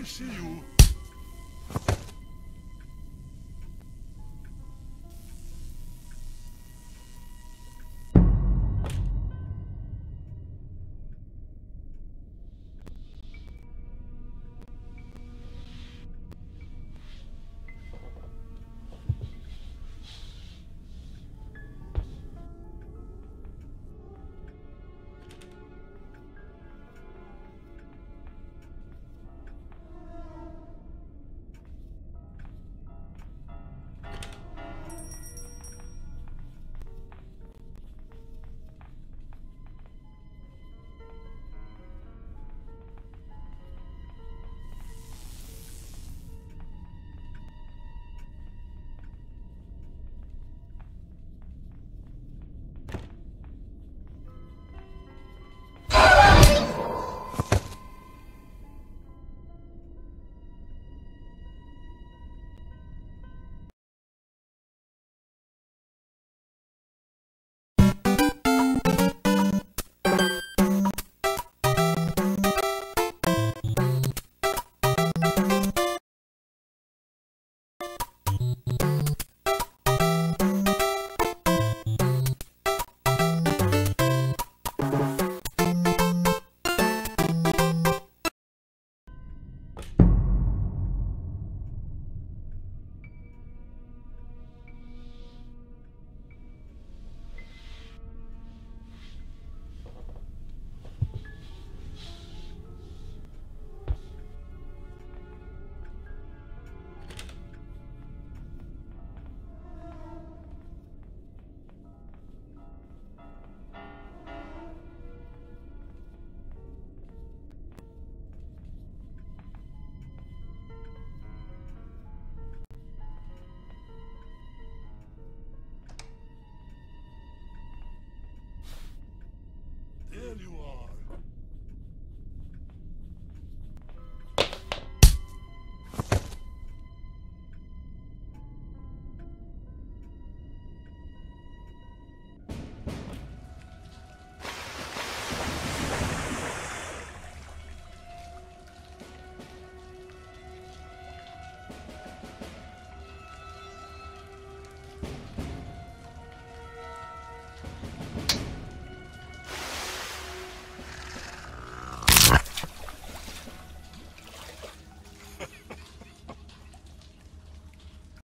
I see you.